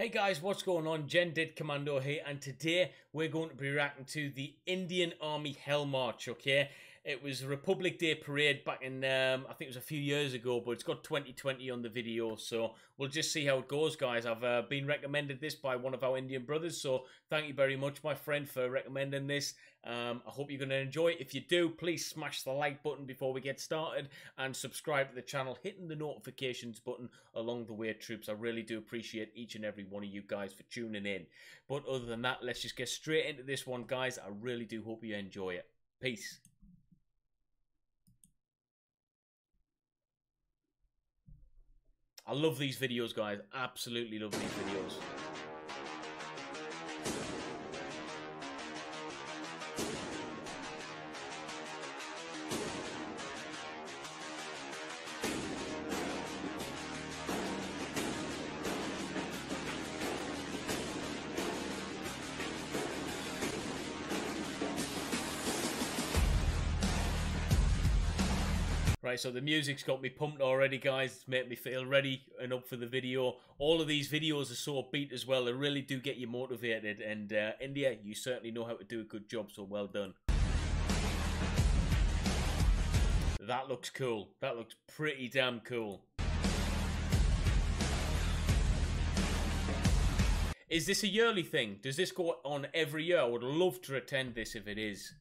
Hey guys, what's going on? Gen Dit Commando here, and today we're going to be reacting to the Indian Army Hell March, okay? It was Republic Day parade back in, um, I think it was a few years ago, but it's got 2020 on the video, so we'll just see how it goes, guys. I've uh, been recommended this by one of our Indian brothers, so thank you very much, my friend, for recommending this. Um, I hope you're going to enjoy it. If you do, please smash the like button before we get started and subscribe to the channel, hitting the notifications button along the way, troops. I really do appreciate each and every one of you guys for tuning in. But other than that, let's just get straight into this one, guys. I really do hope you enjoy it. Peace. I love these videos, guys. Absolutely love these videos. Right, so the music's got me pumped already, guys. It's made me feel ready and up for the video. All of these videos are so beat as well. They really do get you motivated. And uh, India, you certainly know how to do a good job, so well done. That looks cool. That looks pretty damn cool. Is this a yearly thing? Does this go on every year? I would love to attend this if it is.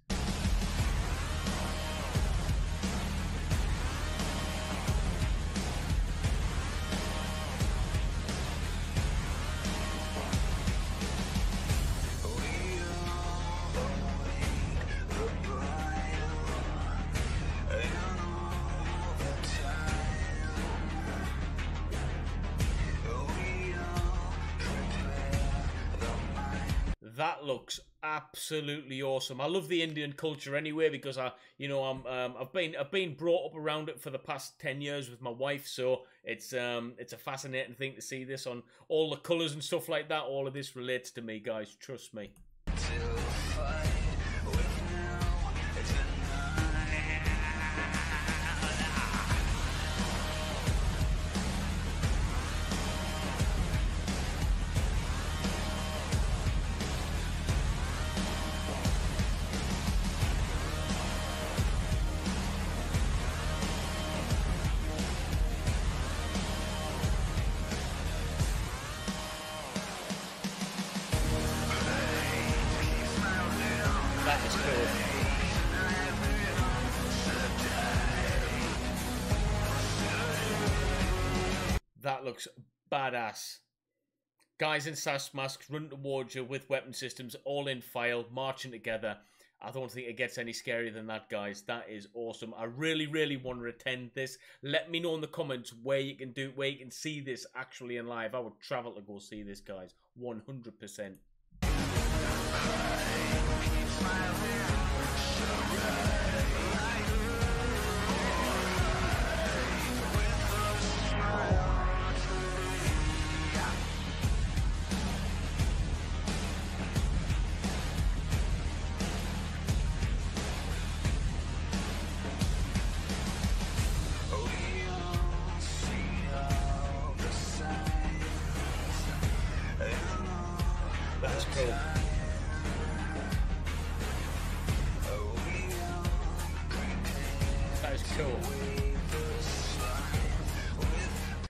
That looks absolutely awesome. I love the Indian culture anyway because I, you know, I'm um, I've been I've been brought up around it for the past ten years with my wife, so it's um it's a fascinating thing to see this on all the colours and stuff like that. All of this relates to me, guys. Trust me. That looks badass. Guys in SAS masks run towards you with weapon systems all in file, marching together. I don't think it gets any scarier than that, guys. That is awesome. I really, really want to attend this. Let me know in the comments where you can do, where you can see this actually in live. I would travel to go see this, guys. 100%. That's That is cool.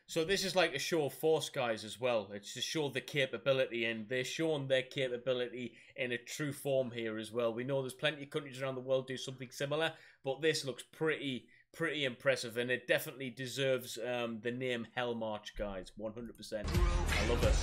So this is like a show of force, guys, as well. It's to show the capability, and they're showing their capability in a true form here as well. We know there's plenty of countries around the world do something similar, but this looks pretty, pretty impressive, and it definitely deserves um, the name Hell March, guys. 100%. I love it.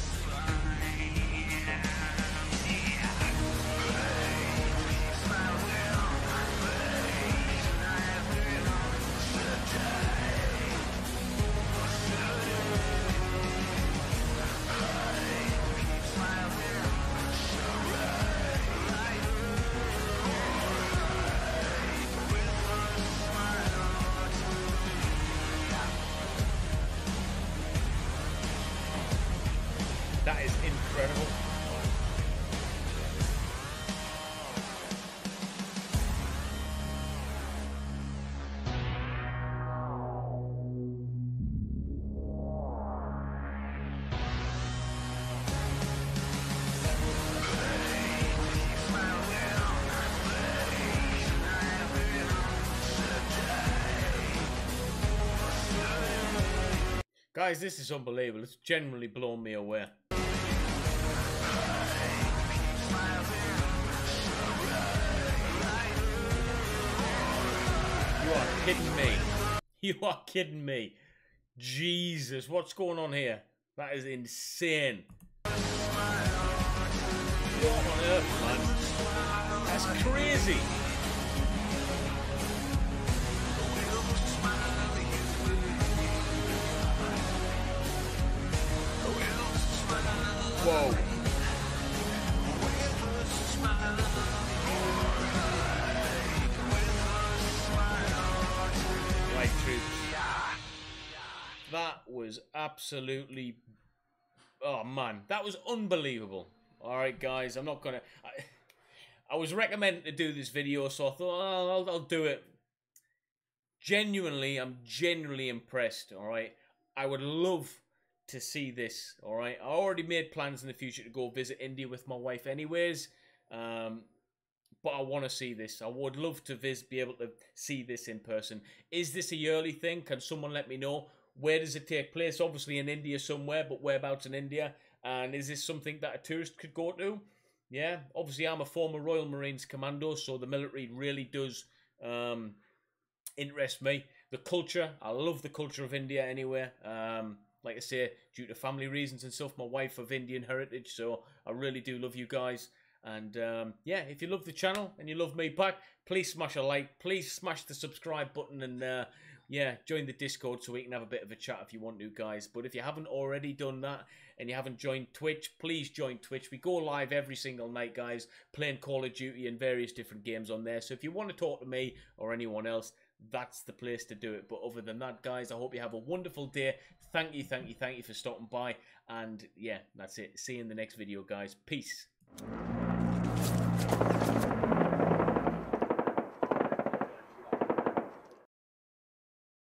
Guys, this is unbelievable. It's generally blown me away. You are kidding me. You are kidding me. Jesus, what's going on here? That is insane. What on earth, man? That's crazy. Was absolutely. Oh man, that was unbelievable. All right, guys, I'm not gonna. I, I was recommended to do this video, so I thought oh, I'll, I'll do it. Genuinely, I'm genuinely impressed. All right, I would love to see this. All right, I already made plans in the future to go visit India with my wife, anyways. Um, but I want to see this. I would love to visit, be able to see this in person. Is this a yearly thing? Can someone let me know? Where does it take place? Obviously in India somewhere, but whereabouts in India? And is this something that a tourist could go to? Yeah, obviously I'm a former Royal Marines commando, so the military really does um, interest me. The culture, I love the culture of India anyway. Um, like I say, due to family reasons and stuff, my wife of Indian heritage, so I really do love you guys. And um, yeah, if you love the channel and you love me back, please smash a like, please smash the subscribe button, and uh, yeah, join the Discord so we can have a bit of a chat if you want to, guys. But if you haven't already done that and you haven't joined Twitch, please join Twitch. We go live every single night, guys, playing Call of Duty and various different games on there. So if you want to talk to me or anyone else, that's the place to do it. But other than that, guys, I hope you have a wonderful day. Thank you, thank you, thank you for stopping by. And yeah, that's it. See you in the next video, guys. Peace.